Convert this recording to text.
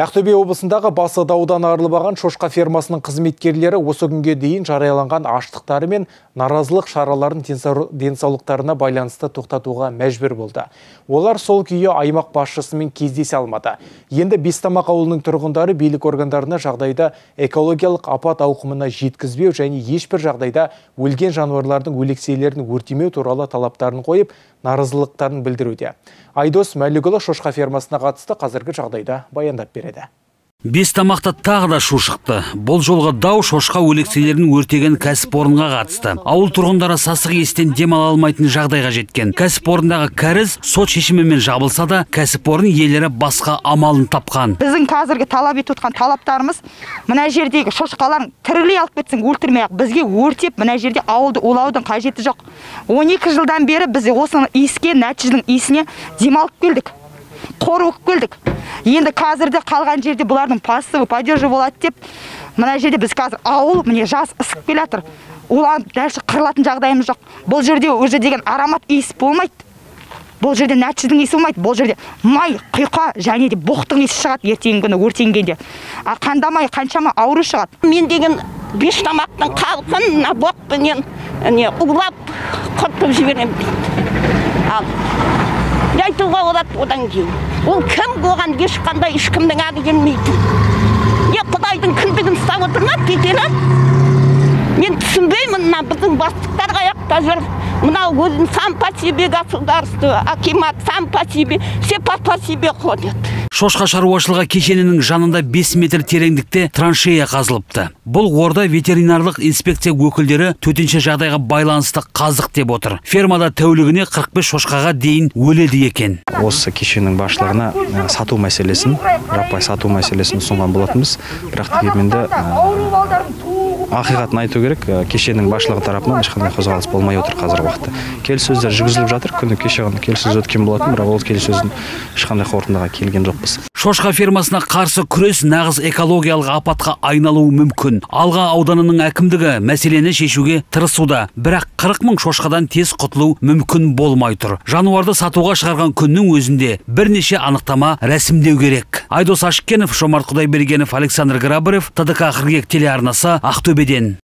Ақтөбе облысындағы Басыдаудан арылбаған шошқа фермасының қызметкерлері осы күнге дейін жарияланған аштықтары мен наразылық шараларын денсаулықтарына байланысты тоқтатуға мәжбүр болды. Олар сол күйі аймақ басшысымен кездесе алмады. Енді Бестамақ ауылының тұрғындары билік органдарына жағдайда экологиялық апат ауқымына жеткізбеу және ешбір жағдайда өлген жануарлардың өлекселерін өртемеу туралы талаптарын қойып, наразылықтарын білдіруде. Айдос шошқа фермасына қатысты қазіргі жағдайда баяндап береді бес тамақта тағы да шу шықты. Бұл жолғы дау шошқа өлекселерін өртеген кәсіпорынға қатысты. Ауыл тұрғындары сасық естен демала алмайтын жағдайға жеткен. Кәсіпорындағы кәріз сот шешімімен жабылса да кәсіпорын иелері басқа амалын тапқан. Біздің қазіргі талап етіп отқан талаптарымыз мына жердегі шошқаларын тірілей алып кетсең өлтірмей ақ бізге өртеп мына жерде ауылды улаудың қажеті жоқ. 12 жылдан бері біз осы иіске нәтиженің иісіне демалып келдік қор болып келдік. Енді қазірде қалған жерде бұлардың пассиві падежі болады деп мына жерде біз қазір ауыл міне жаз ысып келе жатыр. Уланып дальше қырылатын жағдайымыз жоқ. Бұл жерде уже деген аромат иіс болмайды. Бұл жерде нәтиженің иісі болмайды. Бұл жерде май құйқа және де боқтың иісі шығады ертеңгі күні өртенгенде. А қандамай қаншама ауру шығады. Мен деген беш тамақтың халқын мына боқпенен не улап құртып жіберемін. Дейді ал айтуға болады одан кейін. Ол кім оған ешқандай ешкімнің аты келмейді не құдайдың кіндігін ұстап отыр ма кетері мен түсінбеймін мына біздің бастықтар қаяқта жүр. Мынау өзін сам по себе государство акимат сам по себе все по себе ходят. Шошқа шаруашылығы кешенінің жанында 5 метр тереңдікте траншея қазылыпты. Бұл орда ветеринарлық инспекция өкілдері төтенше жағдайға байланысты қазық деп отыр. Фермада тәулігіне 45 шошқаға дейін өледі екен. Осы кешеннің басшылығына сату мәселесін жаппай сату мәселесін ұсынған болатынбыз. Бірақ дегенмен ақиқатын айту керек. Кешеннің басшылығы тарапынан ешқандай қозғалыс болмай отыр қазіргі уақытта. Келіссөздер жүргізіліп жатыр. Күні кеше ғана келіссөз өткен болатын бірақ ол келіссөздің ешқандай қорытындыға келген жоқпыз. Шошқа фермасына қарсы күрес нағыз экологиялық апатқа айналуы мүмкін. Алға ауданының әкімдігі мәселені шешуге тырысуда. Бірақ қырық мың шошқадан тез құтылу мүмкін болмай тұр. Жануарды сатуға шығарған күннің өзінде бірнеше анықтама рәсімдеу керек. Айдос ашкенов жомарт құдайбергенов александр грабарев тдк қыркүйек телеарнасы ақтөбеден.